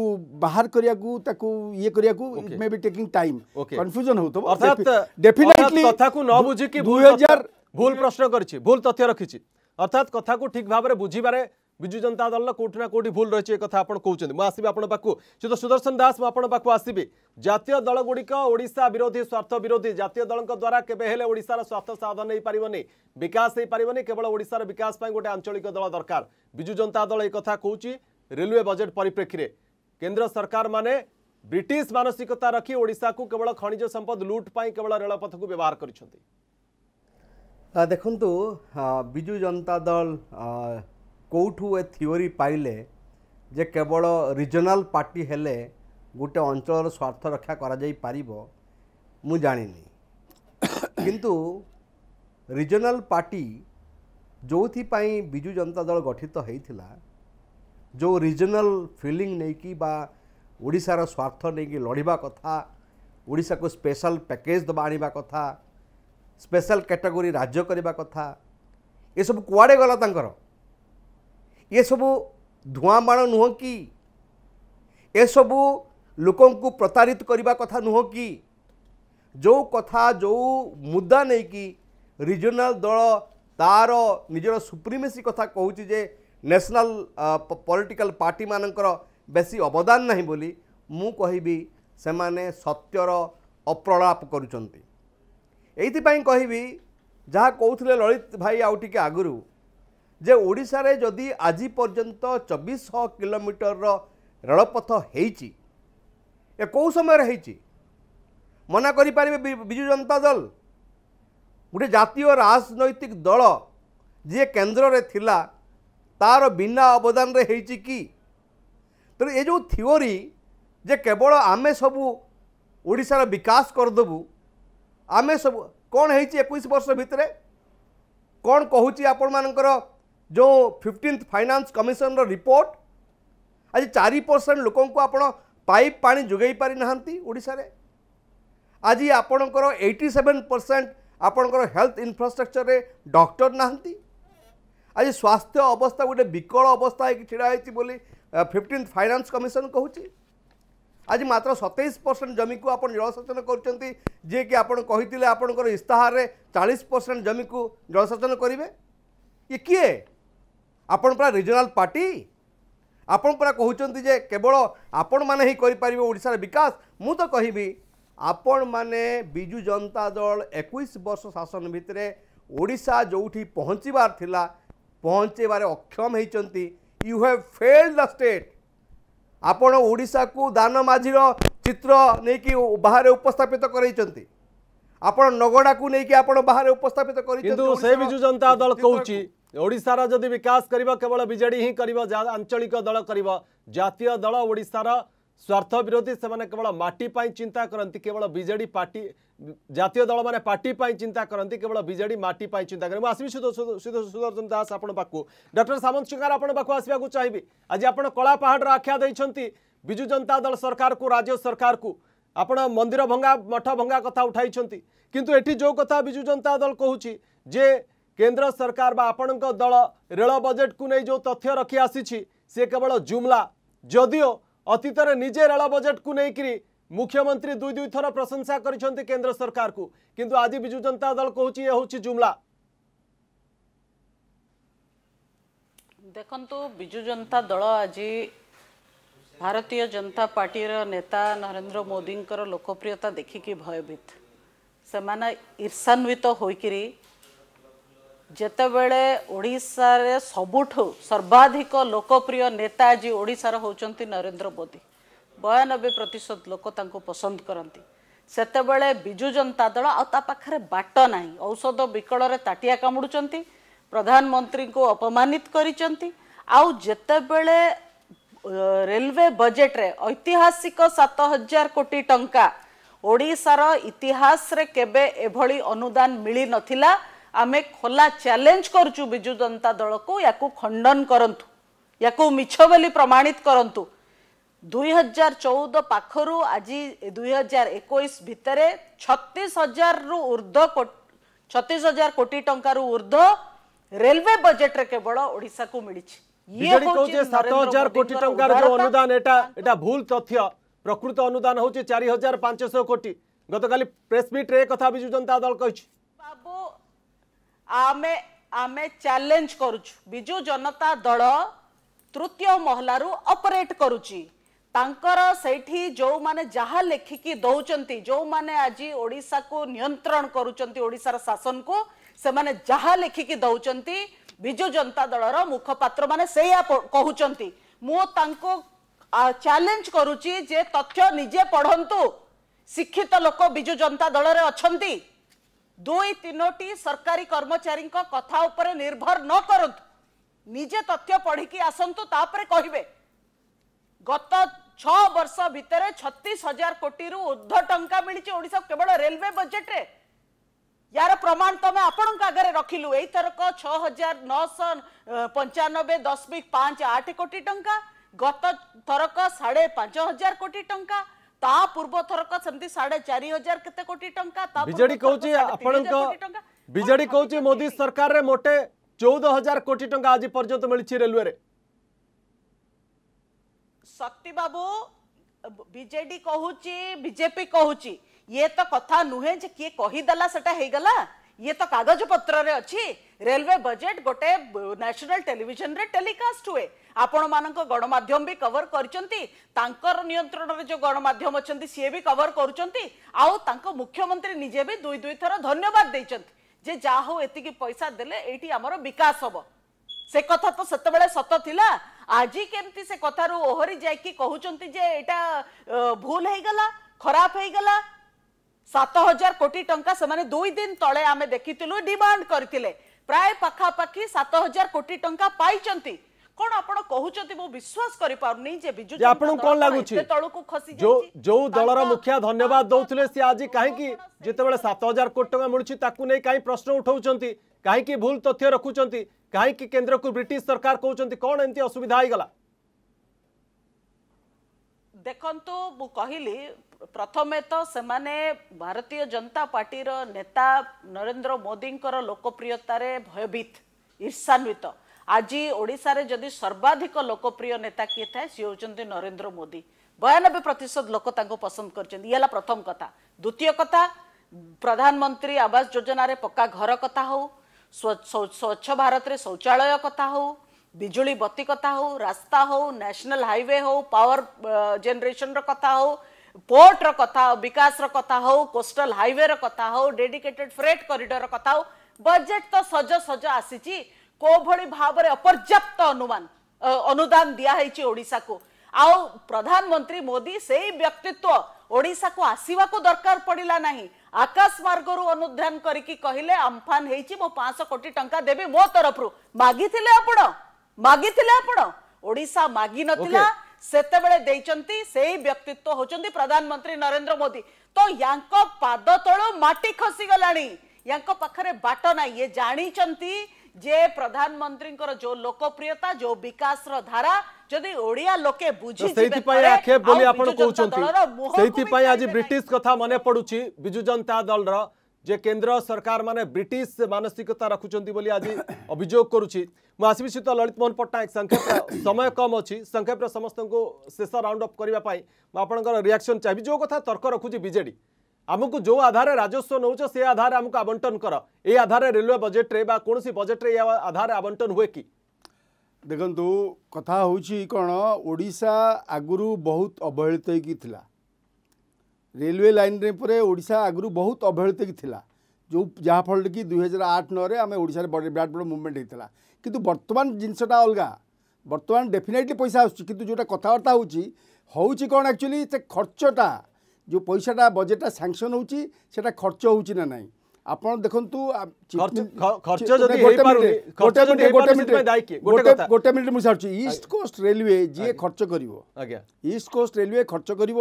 ବାହାର କରିବାକୁ ତାକୁ ଇଏ କରିବାକୁ it may be taking time confusion ହଉଥିବ ଡେଫିନେଟଲି କଥାକୁ ନ ବୁଝିକି ଦୁଇ ହଜାର ଭୁଲ ପ୍ରଶ୍ନ କରିଛି ଭୁଲ ତଥ୍ୟ ରଖିଛି ଅର୍ଥାତ୍ କଥାକୁ ଠିକ୍ ଭାବରେ ବୁଝିବାରେ ବିଜୁ ଜନତା ଦଳର କେଉଁଠି ନା କେଉଁଠି ଭୁଲ ରହିଛି ଏ କଥା ଆପଣ କହୁଛନ୍ତି ମୁଁ ଆସିବି ଆପଣଙ୍କ ପାଖକୁ ଶ୍ରୀଯୁକ୍ତ ସୁଦର୍ଶନ ଦାସ ମୁଁ ଆପଣଙ୍କ ପାଖକୁ ଆସିବି ଜାତୀୟ ଦଳଗୁଡ଼ିକ ଓଡ଼ିଶା ବିରୋଧୀ ସ୍ୱାର୍ଥ ବିରୋଧୀ ଜାତୀୟ ଦଳଙ୍କ ଦ୍ୱାରା କେବେ ହେଲେ ଓଡ଼ିଶାର ସ୍ୱାର୍ଥ ସାଧନ ହେଇପାରିବନି ବିକାଶ ହେଇପାରିବନି କେବଳ ଓଡ଼ିଶାର ବିକାଶ ପାଇଁ ଗୋଟେ ଆଞ୍ଚଳିକ ଦଳ ଦରକାର ବିଜୁ ଜନତା ଦଳ ଏ କଥା କହୁଛି ରେଲୱେ ବଜେଟ୍ ପରିପ୍ରେକ୍ଷୀରେ କେନ୍ଦ୍ର ସରକାରମାନେ ବ୍ରିଟିଶ ମାନସିକତା ରଖି ଓଡ଼ିଶାକୁ କେବଳ ଖଣିଜ ସମ୍ପଦ ଲୁଟ୍ ପାଇଁ କେବଳ ରେଳପଥକୁ ବ୍ୟବହାର କରିଛନ୍ତି ଦେଖନ୍ତୁ ବିଜୁ ଜନତା ଦଳ କେଉଁଠୁ ଏ ଥିଓରି ପାଇଲେ ଯେ କେବଳ ରିଜନାଲ୍ ପାର୍ଟି ହେଲେ ଗୋଟେ ଅଞ୍ଚଳର ସ୍ୱାର୍ଥ ରକ୍ଷା କରାଯାଇପାରିବ ମୁଁ ଜାଣିନି କିନ୍ତୁ ରିଜନାଲ୍ ପାର୍ଟି ଯେଉଁଥିପାଇଁ ବିଜୁ ଜନତା ଦଳ ଗଠିତ ହୋଇଥିଲା जो रिजनल फिलिंग नहीं कि ओडार स्वार्थ नहीं कि लड़ा कथा ओडा को स्पेशल पैकेज दबा आने कथा स्पेशल कैटेगोरी राज्य करने कथा ये सब कड़े गला ये सब धूआ बाण नुह कि लोक प्रतारित करने कथा नुह कि जो कथा जो मुद्दा नहीं कि रिजनाल दल तार निजर सुप्रिमेसी कथा कहे ନ୍ୟାସନାଲ୍ ପଲିଟିକାଲ୍ ପାର୍ଟିମାନଙ୍କର ବେଶୀ ଅବଦାନ ନାହିଁ ବୋଲି ମୁଁ କହିବି ସେମାନେ ସତ୍ୟର ଅପ୍ରଳାପ କରୁଛନ୍ତି ଏଇଥିପାଇଁ କହିବି ଯାହା କହୁଥିଲେ ଲଳିତ ଭାଇ ଆଉ ଟିକେ ଆଗରୁ ଯେ ଓଡ଼ିଶାରେ ଯଦି ଆଜି ପର୍ଯ୍ୟନ୍ତ ଚବିଶଶହ କିଲୋମିଟରର ରେଳପଥ ହେଇଛି ଏ କେଉଁ ସମୟରେ ହେଇଛି ମନା କରିପାରିବେ ବିଜୁ ଜନତା ଦଳ ଗୋଟେ ଜାତୀୟ ରାଜନୈତିକ ଦଳ ଯିଏ କେନ୍ଦ୍ରରେ ଥିଲା तार बिना अवदान रे कि तेणु ये जो थीओरी जे केवल आमे सबू ओडार विकास करदेबू आमे सब कौन होती एक बर्ष भितर कौन कहूँ आपण मानकर जो फिफ्टन फाइनान्स कमिशन रिपोर्ट आज चार परसेंट लोक आप पाइप पा जोगे पारि नाशार आज आपणकर एटी सेवेन परसेंट आपणकर हेल्थ इनफ्रास्ट्रक्चर डक्टर नाहंती আজ স্বাস্থ্য অবস্থা গোটে বিকল অবস্থা হয়ে ছিড়া হয়েছে বলে ফিফটিন ফাইনান্স কমিশন কুচি আজ মাত্র সতেইশ পরসেন্ট জমিকু আপনার জলসেচন করছেন যিকি আপনার কে আপনার ইস্তাহারে চাশ পরসেন্ট জমিকু জলসেচন করবে ইয়ে কিয়ে আপন পুরা রিজনাল পার্টি আপন পুরা কুমার যে কেবল আপন মানে হি করে পারে ওড়শার বিকাশ মু তো কহিবি আপন মানে বিজু জনতা দল একুশ বর্ষ শাসন ভিতরে ওড়শা যেটি পৌঁছবার লা ପହଞ୍ଚାଇବାରେ ଅକ୍ଷମ ହୋଇଛନ୍ତି you have failed the state ଆପଣ ଓଡ଼ିଶାକୁ ଦାନ ମାଝିର ଚିତ୍ର ନେଇକି ବାହାରେ ଉପସ୍ଥାପିତ କରାଇଛନ୍ତି ଆପଣ ନଗଡ଼ାକୁ ନେଇକି ଆପଣ ବାହାରେ ଉପସ୍ଥାପିତ କରିଛନ୍ତି ସେ ବିଜୁ ଜନତା ଦଳ କହୁଛି ଓଡ଼ିଶାର ଯଦି ବିକାଶ କରିବ କେବଳ ବିଜେଡ଼ି ହିଁ କରିବ ଆଞ୍ଚଳିକ ଦଳ କରିବ ଜାତୀୟ ଦଳ ଓଡ଼ିଶାର ସ୍ୱାର୍ଥ ବିରୋଧୀ ସେମାନେ କେବଳ ମାଟି ପାଇଁ ଚିନ୍ତା କରନ୍ତି କେବଳ ବିଜେଡ଼ି ପାର୍ଟି ଜାତୀୟ ଦଳମାନେ ପାର୍ଟି ପାଇଁ ଚିନ୍ତା କରନ୍ତି କେବଳ ବିଜେଡ଼ି ମାଟି ପାଇଁ ଚିନ୍ତା କରେ ମୁଁ ଆସିବି ସୁଦର୍ଶନ ଦାସ ଆପଣ ପାଖକୁ ଡକ୍ଟର ସାମନ୍ତ ଶୃଙ୍ଗାର ଆପଣ ପାଖକୁ ଆସିବାକୁ ଚାହିଁବି ଆଜି ଆପଣ କଳା ପାହାଡ଼ର ଆଖ୍ୟା ଦେଇଛନ୍ତି ବିଜୁ ଜନତା ଦଳ ସରକାରକୁ ରାଜ୍ୟ ସରକାରକୁ ଆପଣ ମନ୍ଦିର ଭଙ୍ଗା ମଠ ଭଙ୍ଗା କଥା ଉଠାଇଛନ୍ତି କିନ୍ତୁ ଏଠି ଯେଉଁ କଥା ବିଜୁ ଜନତା ଦଳ କହୁଛି ଯେ କେନ୍ଦ୍ର ସରକାର ବା ଆପଣଙ୍କ ଦଳ ରେଳ ବଜେଟକୁ ନେଇ ଯେଉଁ ତଥ୍ୟ ରଖି ଆସିଛି ସେ କେବଳ ଜୁମଲା ଯଦିଓ অতীতর নিজে রেল বজেটকু নেইকি মুখ্যমন্ত্রী দুই দুই থর প্রশংসা করেছেন কেন্দ্র সরকার কিন্তু আজ বিজু জনতা দল কুচি এ হচ্ছে জুমলা দেখন্তু বিজু জনতা দল আজি ଭାରତୀୟ ଜନତା ପାର୍ଟିର ନେତା ନରେନ୍ଦ୍ର ମୋଦିଙ୍କର ଲୋକପ୍ରିୟତା ଦେଖିକି ଭୟଭୀତ ସେମାନେ ଈର୍ଷାନ୍ୱିତ ହୋଇକରି ଯେତେବେଳେ ଓଡ଼ିଶାରେ ସବୁଠୁ ସର୍ବାଧିକ ଲୋକପ୍ରିୟ ନେତା ଆଜି ଓଡ଼ିଶାର ହେଉଛନ୍ତି ନରେନ୍ଦ୍ର ମୋଦି ବୟାନବେ ପ୍ରତିଶତ ଲୋକ ତାଙ୍କୁ ପସନ୍ଦ କରନ୍ତି ସେତେବେଳେ ବିଜୁ ଜନତା ଦଳ ଆଉ ତା ପାଖରେ ବାଟ ନାହିଁ ଔଷଧ ବିକଳରେ ତାଟିଆ କାମୁଡ଼ୁଛନ୍ତି ପ୍ରଧାନମନ୍ତ୍ରୀଙ୍କୁ ଅପମାନିତ କରିଛନ୍ତି ଆଉ ଯେତେବେଳେ ରେଲୱେ ବଜେଟ୍ରେ ଐତିହାସିକ ସାତ ହଜାର କୋଟି ଟଙ୍କା ଓଡ଼ିଶାର ଇତିହାସରେ କେବେ ଏଭଳି ଅନୁଦାନ ମିଳିନଥିଲା ଆମେ ଖୋଲା ଚ୍ୟାଲେଞ୍ଜ କରୁଛୁ ବିଜୁ ଜନତା ଦଳକୁ ୟାକୁ ଖଣ୍ଡନ କରନ୍ତୁ ୟାକୁ ମିଛ ବୋଲି ପ୍ରମାଣିତ କରନ୍ତୁ ଦୁଇହଜାର ଚଉଦ ପାଖରୁ ଆଜି ଦୁଇହଜାର ଏକୋଇଶ ଭିତରେ ଛତିଶ ହଜାରରୁ ଉର୍ଦ୍ଧ ଛତିଶ ହଜାର କୋଟି ଟଙ୍କାରୁ ଉର୍ଦ୍ଧ ରେଲୱେ ବଜେଟରେ କେବଳ ଓଡ଼ିଶାକୁ ମିଳିଛି ସାତ ହଜାର କୋଟି ଟଙ୍କାର ଯୋଉ ଅନୁଦାନ ଏଟା ଏଟା ଭୁଲ ତଥ୍ୟ ପ୍ରକୃତ ଅନୁଦାନ ହଉଛି ଚାରି ହଜାର ପାଞ୍ଚଶହ କୋଟି ଗତକାଲି ପ୍ରେସ ମିଟ୍ରେ ଏ କଥା ବିଜୁ ଜନତା ଦଳ କହିଛି ଆମେ ଆମେ ଚ୍ୟାଲେଞ୍ଜ କରୁଛୁ ବିଜୁ ଜନତା ଦଳ ତୃତୀୟ ମହଲାରୁ ଅପରେଟ୍ କରୁଛି ତାଙ୍କର ସେଇଠି ଯେଉଁମାନେ ଯାହା ଲେଖିକି ଦେଉଛନ୍ତି ଯେଉଁମାନେ ଆଜି ଓଡ଼ିଶାକୁ ନିୟନ୍ତ୍ରଣ କରୁଛନ୍ତି ଓଡ଼ିଶାର ଶାସନକୁ ସେମାନେ ଯାହା ଲେଖିକି ଦେଉଛନ୍ତି ବିଜୁ ଜନତା ଦଳର ମୁଖପାତ୍ରମାନେ ସେଇଆ କହୁଛନ୍ତି ମୁଁ ତାଙ୍କୁ ଚ୍ୟାଲେଞ୍ଜ କରୁଛି ଯେ ତଥ୍ୟ ନିଜେ ପଢ଼ନ୍ତୁ ଶିକ୍ଷିତ ଲୋକ ବିଜୁ ଜନତା ଦଳରେ ଅଛନ୍ତି ଦୁଇ ତିନୋଟି ସରକାରୀ କର୍ମଚାରୀଙ୍କ କଥା ଉପରେ ନିର୍ଭର ନ କରନ୍ତୁ ନିଜେ ତଥ୍ୟ ପଢ଼ିକି ଆସନ୍ତୁ ତାପରେ କହିବେ ଗତ ଛଅ ବର୍ଷ ଭିତରେ ଛତିଶ ହଜାର କୋଟିରୁ ଉର୍ଦ୍ଧ ଟଙ୍କା ମିଳିଛି ଓଡ଼ିଶା କେବଳ ରେଲୱେ ବଜେଟ୍ରେ यार प्रमाण तुम आपण आगे रखिलु एथरक छजार नौश पंचानबे दशमिक पांच आठ कोटी टंका गत थरक साढ़े पांच हजार कोटी टंका ତା ପୂର୍ବ ଥରକ ସେମିତି ସାଢେ ଚାରି ହଜାର କେତେ କୋଟି ଟଙ୍କା ବିଜେଡି କହୁଛି ଆପଣଙ୍କ ବିଜେଡି କହୁଛି ମୋଦି ସରକାରରେ ମୋଟେ ଚଉଦ ହଜାର କୋଟି ଟଙ୍କା ଆଜି ପର୍ଯ୍ୟନ୍ତ ମିଳିଛି ରେଲୱେରେ ଶକ୍ତି ବାବୁ ବିଜେଡି କହୁଛି ବିଜେପି କହୁଛି ଇଏ ତ କଥା ନୁହେଁ ଯେ କିଏ କହିଦେଲା ସେଟା ହେଇଗଲା ये तो कागज पत्र अच्छी रेलवे बजेट गोटे नेशनल टेलीविजन रे टेलीकास्ट हुए आपण मानक गणमाध्यम भी कवर करियंत्रण में जो गणमाध्यम अच्छा सी भी कवर कर मुख्यमंत्री निजे भी दुई दुई थर धन्यवाद दे जे जा हो एति पैसा देले एटी आमर विकास हबो से कथा तो सत बेले सत थिला आज केमती से कथारु ओहरी जाय कि कहउचंती जे एटा भूल हे गला खराब हे गला सात हजार कोटी टंका से दुई दिन तले आम देखी डिमांड करते प्राय पखापाखि सात हजार कोटी टंका पाई कौन को कौन लागू जे जो जो दल मुखिया धन्यवाद दौले कहीं सत हजार कोटी टाइम मिलूँ ताकू नहीं कहीं प्रश्न उठाऊँ कहीं भूल तथ्य रखुच्च कहीं ब्रिटिश सरकार कहते कौन एमती असुविधा हो गला ଦେଖନ୍ତୁ ମୁଁ କହିଲି ପ୍ରଥମେ ତ ସେମାନେ ଭାରତୀୟ ଜନତା ପାର୍ଟିର ନେତା ନରେନ୍ଦ୍ର ମୋଦିଙ୍କର ଲୋକପ୍ରିୟତାରେ ଭୟଭୀତ ଈର୍ଷାନ୍ୱିତ ଆଜି ଓଡ଼ିଶାରେ ଯଦି ସର୍ବାଧିକ ଲୋକପ୍ରିୟ ନେତା କିଏ ଥାଏ ସିଏ ହେଉଛନ୍ତି ନରେନ୍ଦ୍ର ମୋଦି ବୟାନବେ ପ୍ରତିଶତ ଲୋକ ତାଙ୍କୁ ପସନ୍ଦ କରିଛନ୍ତି ଇଏ ହେଲା ପ୍ରଥମ କଥା ଦ୍ୱିତୀୟ କଥା ପ୍ରଧାନମନ୍ତ୍ରୀ ଆବାସ ଯୋଜନାରେ ପକ୍କା ଘର କଥା ହଉ ସ୍ୱଚ୍ଛ ଭାରତରେ ଶୌଚାଳୟ କଥା ହଉ ବିଜୁଳି ବତି କଥା ହଉ ରାସ୍ତା ହଉ ନ୍ୟାସନାଲ୍ ହାଇୱେ ହଉ ପାୱାର ଜେନେରେସନର କଥା ହଉ ପୋର୍ଟର କଥା ହଉ ବିକାଶର କଥା ହଉ କୋଷ୍ଟାଲ ହାଇୱେର କଥା ହଉ ଡେଡିକେଟେଡ୍ ଫ୍ରେଟ୍ କରିଡର କଥା ହଉ ବଜେଟ୍ ତ ସଜ ସଜ ଆସିଛି କୋଭଳି ଭାବରେ ଅପର୍ଯ୍ୟାପ୍ତ ଅନୁମାନ ଅନୁଦାନ ଦିଆହେଇଛି ଓଡ଼ିଶାକୁ ଆଉ ପ୍ରଧାନମନ୍ତ୍ରୀ ମୋଦି ସେଇ ବ୍ୟକ୍ତିତ୍ୱ ଓଡ଼ିଶାକୁ ଆସିବାକୁ ଦରକାର ପଡ଼ିଲା ନାହିଁ ଆକାଶ ମାର୍ଗରୁ ଅନୁଧ୍ୟାନ କରିକି କହିଲେ ଅମ୍ଫାନ ହେଇଛି ମୁଁ ପାଞ୍ଚଶହ କୋଟି ଟଙ୍କା ଦେବି ମୋ ତରଫରୁ ମାଗିଥିଲେ ଆପଣ ମାଗିଥିଲେ ଆପଣ ଓଡ଼ିଶା ମାଗି ନଥିଲା ସେତେବେଳେ ଦେଇଛନ୍ତି ସେଇ ବ୍ୟକ୍ତିତ୍ୱ ହେଉଛନ୍ତି ପ୍ରଧାନମନ୍ତ୍ରୀ ନରେନ୍ଦ୍ର ମୋଦି ତ ୟାଙ୍କ ପାଦ ତଳୁ ମାଟି ଖସିଗଲାଣି ୟାଙ୍କ ପାଖରେ ବାଟ ନାହିଁ ଇଏ ଜାଣିଛନ୍ତି ଯେ ପ୍ରଧାନମନ୍ତ୍ରୀଙ୍କର ଯୋଉ ଲୋକପ୍ରିୟତା ଯୋଉ ବିକାଶର ଧାରା ଯଦି ଓଡ଼ିଆ ଲୋକେ ବୁଝି ସେଇଥିପାଇଁ ଆକ୍ଷେପ ବୋଲି ଆପଣ କହୁଛନ୍ତି ସେଇଥିପାଇଁ ଆଜି ବ୍ରିଟିଶ କଥା ମନେ ପଡୁଛି ବିଜୁ ଜନତା ଦଳର যে কেন্দ্র সরকার মানে ব্রিটিশ মানসিকতা রাখুছেন বলে আজ অভিযোগ করুছি মু আসবি সহ ললিত মোহন পট্টনাক সংক্ষেপ সময় কম অছি সংক্ষেপরে সমস্ত শেষ রাউন্ড অফ করা আপনার রিয়াকশন চাইবি যে কথা তর্ক রাখুছি বিজেডি ଆମକୁ ଯେଉଁ ଆଧାରରେ ରାଜସ୍ୱ ନେଉଛ ସେ ଆଧାରରେ ଆମକୁ ଆବଣ୍ଟନ କର ଏଇ ଆଧାରରେ ରେଲୱେ ବଜେଟ୍ରେ ବା କୌଣସି ବଜେଟ୍ରେ ଏ ଆଧାରରେ ଆବଣ୍ଟନ ହୁଏ କି ଦେଖନ୍ତୁ କଥା ହେଉଛି କ'ଣ ଓଡ଼ିଶା ଆଗରୁ ବହୁତ ଅବହେଳିତ ହେଇକି ଥିଲା ରେଲୱେ ଲାଇନ୍ରେ ଉପରେ ଓଡ଼ିଶା ଆଗରୁ ବହୁତ ଅବହେଳିତ ଥିଲା ଯେଉଁ ଯାହାଫଳରେ କି ଦୁଇହଜାର ଆଠ ନଅରେ ଆମେ ଓଡ଼ିଶାରେ ବିରାଟ ବଡ଼ ମୁଭମେଣ୍ଟ ହେଇଥିଲା କିନ୍ତୁ ବର୍ତ୍ତମାନ ଜିନିଷଟା ଅଲଗା ବର୍ତ୍ତମାନ ଡେଫିନେଟଲି ପଇସା ଆସୁଛି କିନ୍ତୁ ଯେଉଁଟା କଥାବାର୍ତ୍ତା ହେଉଛି ହେଉଛି କ'ଣ ଆକ୍ଚୁଆଲି ସେ ଖର୍ଚ୍ଚଟା ଯେଉଁ ପଇସାଟା ବଜେଟ୍ଟା ସାଙ୍କସନ୍ ହେଉଛି ସେଇଟା ଖର୍ଚ୍ଚ ହେଉଛି ନା ନାହିଁ ଆପଣ ଦେଖନ୍ତୁ ଗୋଟେ ମିନିଟ୍ ମୁଁ ଛାଡ଼ୁଛି ଇଷ୍ଟ କୋଷ୍ଟ ରେଲୱେ ଯିଏ ଖର୍ଚ୍ଚ କରିବ ଇଷ୍ଟ କୋଷ୍ଟ ରେଲୱେ ଖର୍ଚ୍ଚ କରିବ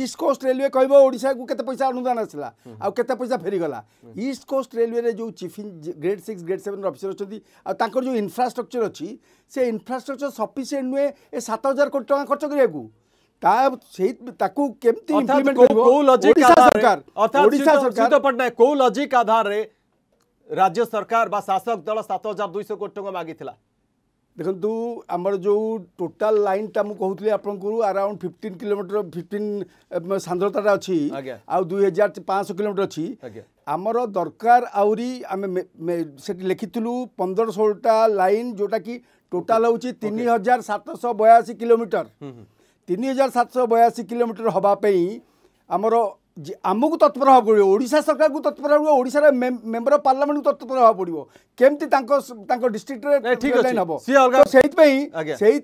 ଇଷ୍ଟ କୋଷ୍ଟ ରେଲୱେ କହିବ ଓଡ଼ିଶାକୁ କେତେ ପଇସା ଅନୁଦାନ ଆସିଲା ଆଉ କେତେ ପଇସା ଫେରିଗଲା ଇଷ୍ଟ କୋଷ୍ଟ ରେଲୱେରେ ଯେଉଁ chief grade six grade seven officer ଅଛନ୍ତି ଆଉ ତାଙ୍କର ଯେଉଁ ଇନଫ୍ରାଷ୍ଟ୍ରକ୍ଚର ଅଛି ସେ ଇନଫ୍ରାଷ୍ଟ୍ରକ୍ଚର ସଫିସିଏଣ୍ଟ ନୁହେଁ ଏ ସାତ ହଜାର କୋଟି ଟଙ୍କା ଖର୍ଚ୍ଚ କରିବାକୁ ताकू केमती इंप्लीमेंट करिबो को लॉजिक सरकार ओडिसा सरकार तो पटना को लॉजिक आधार रे राज्य सरकार बा शासक दल 7200 कोटी टका मागिथिला ଦେଖନ୍ତୁ ଆମର ଯେଉଁ ଟୋଟାଲ ଲାଇନ୍ଟା ମୁଁ କହୁଥିଲି ଆପଣଙ୍କୁ ଆରାଉଣ୍ଡ ଫିଫ୍ଟିନ୍ କିଲୋମିଟର ଫିଫ୍ଟିନ୍ ସାନ୍ଦ୍ରତାଟା ଅଛି ଆଉ ଦୁଇ ହଜାର ପାଞ୍ଚଶହ କିଲୋମିଟର ଅଛି ଆମର ଦରକାର ଆହୁରି ଆମେ ସେଠି ଲେଖିଥିଲୁ ପନ୍ଦର ଷୋହଳଟା ଲାଇନ୍ ଯେଉଁଟାକି ଟୋଟାଲ ହେଉଛି ତିନି ହଜାର ସାତଶହ ବୟାଅଶୀ କିଲୋମିଟର ତିନି ହଜାର ସାତଶହ ବୟାଅଶୀ କିଲୋମିଟର ହେବା ପାଇଁ ଆମର ଆମକୁ ତତ୍ପର ହେବାକୁ ପଡ଼ିବ ଓଡ଼ିଶା ସରକାରକୁ ତତ୍ପର ହେବ ଓଡ଼ିଶାର ମେମ୍ବର ଅଫ୍ ପାର୍ଲାମେଣ୍ଟକୁ ତତ୍ପର ହେବାକୁ ପଡ଼ିବ କେମିତି ତାଙ୍କ ତାଙ୍କ ଡିଷ୍ଟ୍ରିକ୍ଟରେ ଠିକ୍ ଲାଇନ୍ ହେବ ସେଇଥିପାଇଁ ସେଇ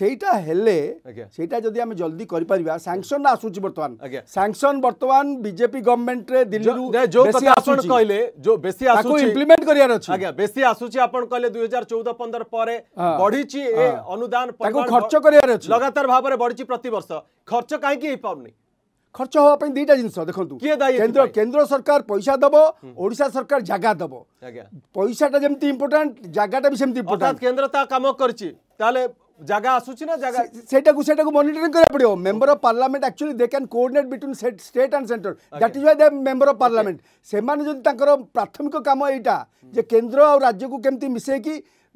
সেইটা হেলে সেইটা যদি আমি জলদি করিপারিবা স্যাংশন না আসুচি বর্তমান স্যাংশন বর্তমান বিজেপি গভর্নমেন্ট রে দিল্লিরু যো কথা আপন কইলে যো বেশি আসুচি তাকো ইমপ্লিমেন্ট করিয়ার আছে আজ্ঞা বেশি আসুচি আপন কইলে 2014 15 পরে বড়িচি এ অনুদান তাকো খরচ করিয়ার আছে লাগাতার ভাবরে বড়িচি প্রতি বর্ষ খরচ কাই কি হই পাউনি খরচ হওয়া পাই দুইটা জিনিস দেখন্তু কেন্দ্র কেন্দ্র সরকার পয়সা দেব ওড়িশা সরকার জায়গা দেব পয়সাটা যেমতি ইম্পর্টান্ট জায়গাটা বি সেমতি ইম্পর্টান্ট কেন্দ্র তা কাম করছি তাহলে জায়গা আসুচি না জায়গা সেটাকু সেটাকু মনিটরিং করা পড়িব member of parliament actually they can coordinate between state and centre that is why they member of parliament সেমানে যদি তাঁকর প্রাথমিক কাম এইটা যে কেন্দ্র আর রাজ্যকু কেমতি মিশাইকি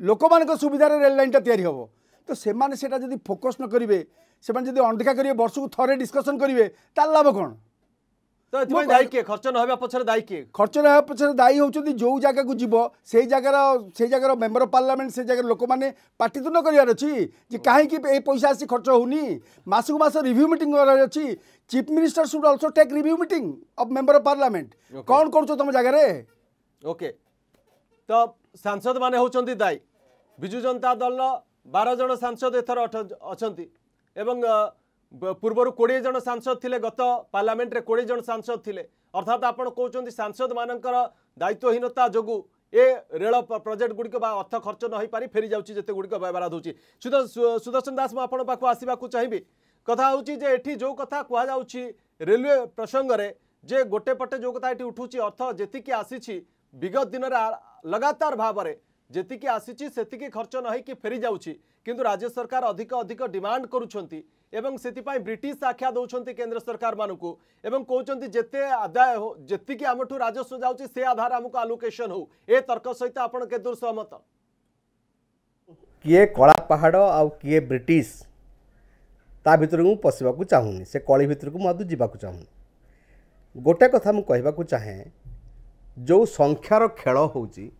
ଲୋକମାନଙ୍କ ସୁବିଧାରେ ରେଲ୍ ଲାଇନ୍ଟା ତିଆରି ହେବ ତ ସେମାନେ ସେଇଟା ଯଦି ଫୋକସ୍ ନ କରିବେ ସେମାନେ ଯଦି ଅଣଦେଖା କରିବେ ବର୍ଷକୁ ଥରେ ଡିସ୍କସନ୍ କରିବେ ତାର ଲାଭ କ'ଣ ଏଥିପାଇଁ ଦାୟୀ କିଏ ଖର୍ଚ୍ଚ ନ ହେବା ପଛରେ ଦାୟୀ କିଏ ଖର୍ଚ୍ଚ ନ ହେବା ପଛରେ ଦାୟୀ ହେଉଛନ୍ତି ଯେଉଁ ଜାଗାକୁ ଯିବ ସେଇ ଜାଗାର ସେଇ ଜାଗାର ମେମ୍ବର ଅଫ୍ ପାର୍ଲାମେଣ୍ଟ ସେଇ ଜାଗାର ଲୋକମାନେ ପାଟିତୁଣ୍ଡ କରିବାର ଅଛି ଯେ କାହିଁକି ଏଇ ପଇସା ଆସି ଖର୍ଚ୍ଚ ହେଉନି ମାସକୁ ମାସ ରିଭ୍ୟୁ ମିଟିଂ କରିବାର ଅଛି chief minister should also take review meeting of member of parliament କ'ଣ କରୁଛ ତମ ଜାଗାରେ ଓକେ ତ ସାଂସଦମାନେ ହେଉଛନ୍ତି ଦାୟୀ ବିଜୁ ଜନତା ଦଳ ବାର ଜଣ ସାଂସଦ ଏଥର ଅଛନ୍ତି ଏବଂ ପୂର୍ବରୁ କୋଡ଼ିଏ ଜଣ ସାଂସଦ ଥିଲେ ଗତ ପାର୍ଲାମେଣ୍ଟରେ କୋଡ଼ିଏ ଜଣ ସାଂସଦ ଥିଲେ ଅର୍ଥାତ୍ ଆପଣ କହୁଛନ୍ତି ସାଂସଦମାନଙ୍କର ଦାୟିତ୍ୱହୀନତା ଯୋଗୁଁ ଏ ରେଳ ପ୍ରୋଜେକ୍ଟ ଗୁଡ଼ିକ ବା ଅର୍ଥ ଖର୍ଚ୍ଚ ନ ହୋଇପାରି ଫେରିଯାଉଛି ଯେତେ ଗୁଡ଼ିକ ବ୍ୟବହାର ହେଉଛି ସୁଦର୍ଶନ ଦାସ ମୁଁ ଆପଣଙ୍କ ପାଖକୁ ଆସିବାକୁ ଚାହିଁବି କଥା ହେଉଛି ଯେ ଏଠି ଯେଉଁ କଥା କୁହାଯାଉଛି ରେଲୱେ ପ୍ରସଙ୍ଗରେ ଯେ ଗୋଟେ ପଟେ ଯେଉଁ କଥା ଏଠି ଉଠୁଛି ଅର୍ଥ ଯେତିକି ଆସିଛି ବିଗତ ଦିନରେ ଲଗାତାର ଭାବରେ ଯେତିକି ଆସିଛି ସେତିକି ଖର୍ଚ୍ଚ ନ ହୋଇକି ଫେରିଯାଉଛି किंतु राज्य सरकार अधिक अधिक डिमांड करपाई ब्रिटिश आख्या दौंस केन्द्र सरकार मानक कौन जिते आदाय हो जी आम राजस्व जा आधार आमको आलोकेशन हो तर्क सहित आप दूर सहमत किए कला पहाड़ आए ब्रिटिश ता भर को पशाक चाहूनी से कली भितर को मत जी चाहूँ गोटे कथा मुझे कहवाक चाहे जो संख्यार खेल होती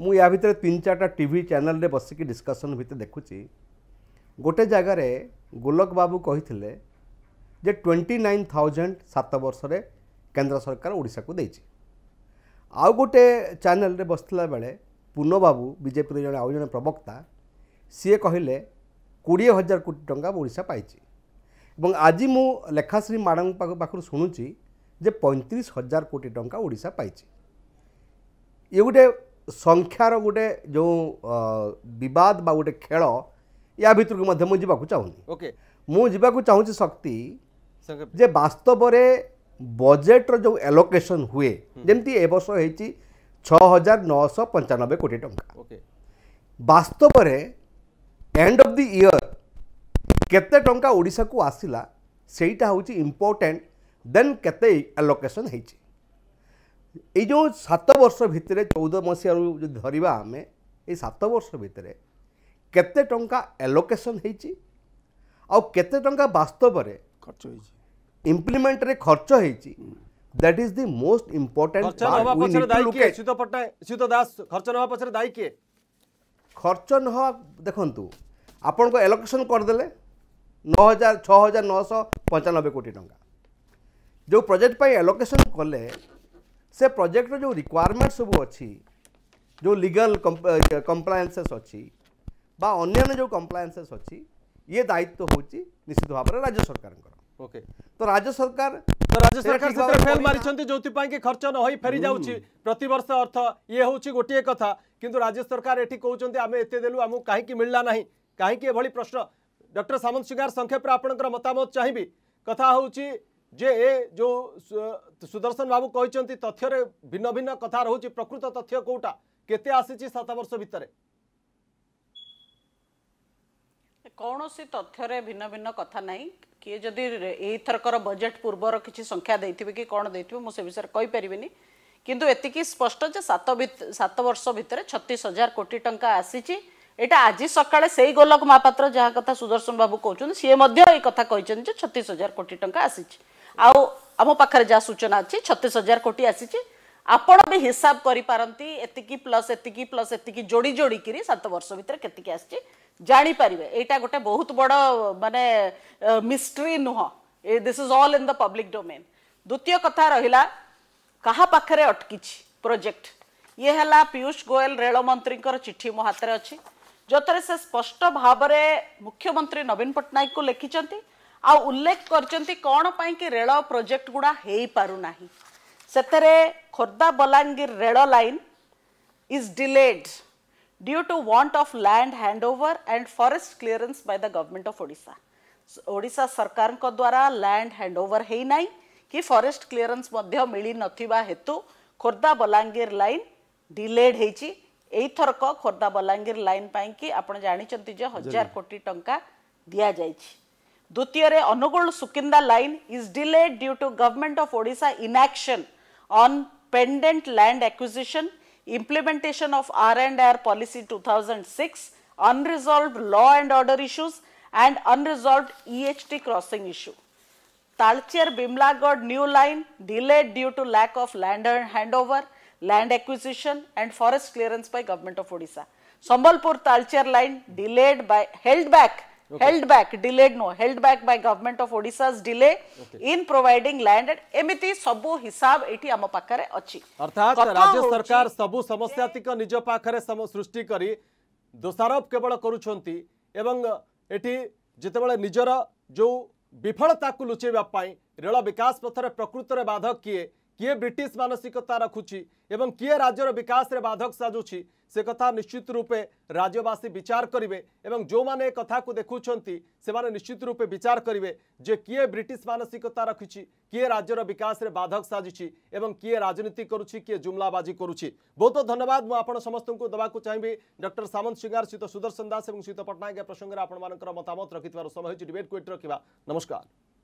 ମୁଁ ୟା ଭିତରେ ତିନି ଚାରିଟା ଟି ଭି ଚ୍ୟାନେଲରେ ବସିକି ଡିସ୍କସନ୍ ଭିତରେ ଦେଖୁଛି ଗୋଟେ ଜାଗାରେ ଗୋଲକ ବାବୁ କହିଥିଲେ ଯେ ଟ୍ୱେଣ୍ଟି ନାଇନ୍ ଥାଉଜେଣ୍ଡ ସାତ ବର୍ଷରେ କେନ୍ଦ୍ର ସରକାର ଓଡ଼ିଶାକୁ ଦେଇଛି ଆଉ ଗୋଟେ ଚ୍ୟାନେଲରେ ବସିଥିଲା ବେଳେ ପୁନବାବୁ ବିଜେପିର ଜଣେ ଆଉ ଜଣେ ପ୍ରବକ୍ତା ସିଏ କହିଲେ କୋଡ଼ିଏ ହଜାର କୋଟି ଟଙ୍କା ଓଡ଼ିଶା ପାଇଛି ଏବଂ ଆଜି ମୁଁ ଲେଖାଶ୍ରୀ ମାଡ଼ଙ୍କ ପାଖରୁ ଶୁଣୁଛି ଯେ ପଇଁତିରିଶ ହଜାର କୋଟି ଟଙ୍କା ଓଡ଼ିଶା ପାଇଛି ଇଏ ଗୋଟେ ସଂଖ୍ୟାର ଗୋଟେ ଯେଉଁ ବିବାଦ ବା ଗୋଟେ ଖେଳ ୟା ଭିତରକୁ ମଧ୍ୟ ମୁଁ ଯିବାକୁ ଚାହୁଁନି ଓକେ ମୁଁ ଯିବାକୁ ଚାହୁଁଛି ଶକ୍ତି ଯେ ବାସ୍ତବରେ ବଜେଟ୍ର ଯେଉଁ ଆଲୋକେସନ୍ ହୁଏ ଯେମିତି ଏ ବର୍ଷ ହେଇଛି ଛଅ ହଜାର ନଅଶହ ପଞ୍ଚାନବେ କୋଟି ଟଙ୍କା ଓକେ ବାସ୍ତବରେ ଏଣ୍ଡ ଅଫ୍ ଦି ଇୟର୍ କେତେ ଟଙ୍କା ଓଡ଼ିଶାକୁ ଆସିଲା ସେଇଟା ହେଉଛି ଇମ୍ପୋର୍ଟାଣ୍ଟ ଦେନ୍ କେତେ ଆଲୋକେସନ୍ ହେଇଛି এই ଯେଉଁ ସାତ ବର୍ଷ ଭିତରେ ଚଉଦ ମସିହାରୁ ଯଦି ଧରିବା ଆମେ ଏଇ ସାତ ବର୍ଷ ଭିତରେ କେତେ ଟଙ୍କା ଆଲୋକେସନ୍ ହେଇଛି ଆଉ କେତେ ଟଙ୍କା ବାସ୍ତବରେ ଖର୍ଚ୍ଚ ହେଇଛି ଇମ୍ପ୍ଲିମେଣ୍ଟରେ ଖର୍ଚ୍ଚ ହେଇଛି that is the most important ଖର୍ଚ୍ଚ ନେବା ପଛରେ ଦାୟୀ କିଏ ଖର୍ଚ୍ଚ ନହ ଦେଖନ୍ତୁ ଆପଣଙ୍କ ଆଲୋକେସନ୍ କରିଦେଲେ ନଅ ହଜାର ଛଅ ହଜାର ନଅଶହ ପଞ୍ଚାନବେ କୋଟି ଟଙ୍କା ଯେଉଁ ପ୍ରୋଜେକ୍ଟ ପାଇଁ ଆଲୋକେସନ୍ କଲେ से प्रोजेक्टर जो रिक्वायरमेंट सब अच्छी जो लीगल कंप्लायसेस अच्छी अन्न्य जो कंप्लायसेस अच्छी ये दायित्व हूँ निश्चित भाव में राज्य सरकार ओके तो राज्य सरकार तो राज्य सरकार से फेल मारी जो कि खर्च न हो फेरी जाऊँ वर्ष अर्थ ये हूँ गोटे कथा किंतु राज्य सरकार ये कहते आम एत देलु आमको कहीं मिलला ना कहीं प्रश्न डक्टर सामंत सिंगार संक्षेप आपंकर मतामत चाहिए कथा हूँ ଯେ ଯେଉଁ ସୁଦର୍ଶନ ବାବୁ କହିଛନ୍ତି ତଥ୍ୟରେ ଭିନ୍ନ ଭିନ୍ନ କଥା ରହୁଛି ପ୍ରକୃତ ତଥ୍ୟ କେଉଁଟା କେତେ ଆସିଛି ସାତ ବର୍ଷ ଭିତରେ କୌଣସି ତଥ୍ୟରେ ଭିନ୍ନ ଭିନ୍ନ କଥା ନାହିଁ କିଏ ଯଦି ଏଇଥରକର ବଜେଟ୍ ପୂର୍ବର କିଛି ସଂଖ୍ୟା ଦେଇଥିବେ କି କ'ଣ ଦେଇଥିବେ ମୁଁ ସେ ବିଷୟରେ କହିପାରିବିନି କିନ୍ତୁ ଏତିକି ସ୍ପଷ୍ଟ ଯେ ସାତ ସାତ ବର୍ଷ ଭିତରେ ଛତିଶ ହଜାର କୋଟି ଟଙ୍କା ଆସିଛି ଏଇଟା ଆଜି ସକାଳେ ସେଇ ଗୋଲକ ମହାପାତ୍ର ଯାହା କଥା ସୁଦର୍ଶନ ବାବୁ କହୁଛନ୍ତି ସିଏ ମଧ୍ୟ ଏଇ କଥା କହିଛନ୍ତି ଯେ ଛତିଶ ହଜାର କୋଟି ଟଙ୍କା ଆସିଛି ଆଉ ଆମ ପାଖରେ ଯାହା ସୂଚନା ଅଛି ଛତିଶ ହଜାର କୋଟି ଆସିଛି ଆପଣ ବି ହିସାବ କରିପାରନ୍ତି ଏତିକି ପ୍ଲସ୍ ଏତିକି ପ୍ଲସ୍ ଏତିକି ଯୋଡ଼ି ଯୋଡ଼ିକିରି ସାତ ବର୍ଷ ଭିତରେ କେତିକି ଆସିଛି ଜାଣିପାରିବେ ଏଇଟା ଗୋଟେ ବହୁତ ବଡ଼ ମାନେ ମିଷ୍ଟ୍ରି ନୁହଁ ଏ this is all in the public domain ଦ୍ୱିତୀୟ କଥା ରହିଲା କାହା ପାଖରେ ଅଟକିଛି ପ୍ରୋଜେକ୍ଟ ଇଏ ହେଲା ପିୟୁଷ ଗୋଏଲ ରେଳମନ୍ତ୍ରୀଙ୍କର ଚିଠି ମୋ ହାତରେ ଅଛି ଯେଉଁଥିରେ ସେ ସ୍ପଷ୍ଟ ଭାବରେ ମୁଖ୍ୟମନ୍ତ୍ରୀ ନବୀନ ପଟ୍ଟନାୟକଙ୍କୁ ଲେଖିଛନ୍ତି ଆଉ ଉଲ୍ଲେଖ କରିଛନ୍ତି କ'ଣ ପାଇଁକି ରେଳ ପ୍ରୋଜେକ୍ଟ ଗୁଡ଼ା ହେଇପାରୁନାହିଁ ସେଥିରେ ଖୋର୍ଦ୍ଧା ବଲାଙ୍ଗୀର ରେଳ line is delayed due to want of land hand over and forest clearance by the government of Odisha Odisha ସରକାରଙ୍କ ଦ୍ୱାରା ଲ୍ୟାଣ୍ଡ ହ୍ୟାଣ୍ଡ ଓଭର ହେଇନାହିଁ କି ଫରେଷ୍ଟ କ୍ଲିୟରେନ୍ସ ମଧ୍ୟ ମିଳିନଥିବା ହେତୁ ଖୋର୍ଦ୍ଧା ବଲାଙ୍ଗୀର ଲାଇନ୍ ଡିଲେଡ୍ ହେଇଛି ଏଇଥରକ ଖୋର୍ଦ୍ଧା ବଲାଙ୍ଗୀର ଲାଇନ୍ ପାଇଁକି ଆପଣ ଜାଣିଛନ୍ତି ଯେ ହଜାର କୋଟି ଟଙ୍କା ଦିଆଯାଇଛି Dutiyare Onugul Sukinda line is delayed due to government of Odisha inaction on pendant land acquisition, implementation of R&R policy 2006, unresolved law and order issues and unresolved EHT crossing issue. Talcher Bimlagod new line delayed due to lack of land handover, land acquisition and forest clearance by government of Odisha. Sambalpur Talcher line delayed by held back okay. held back, delayed no, held back by government of Odisha's delay okay. in providing land and एमिति सबु हिसाब एठी आम पाखरे अछि अर्थात राज्य सरकार सबु समस्यातिक निज पाखरे सृष्टि करी दोषारोप केवल करुछंती एवं एठी जेतेबेले निजर जो विफलता को लुचेबा पई रेल विकास पथरे प्रकृत रे बाधक किए किए ब्रिटिश मानसिकता रखुची किए राज्यर विकास रे बाधक साजुची से कथा निश्चित रूपे राज्यवासी विचार करेंगे और जो मैंने कथा को देखुं से निश्चित रूपे विचार करेंगे जे किए ब्रिटिश मानसिकता रखी किए राज्यर विकास में बाधक साजिश किए राजनीति करुच्ची किए जुमलाबाजी करुच्ची बहुत धन्यवाद मुझे समस्त को देवाक चाहिए डॉक्टर सामंत सिंगार सहित सुदर्शन दास और सहित पट्टनायक प्रसंगे में आपर मतामत रखिथार समय डिबेट को रखा नमस्कार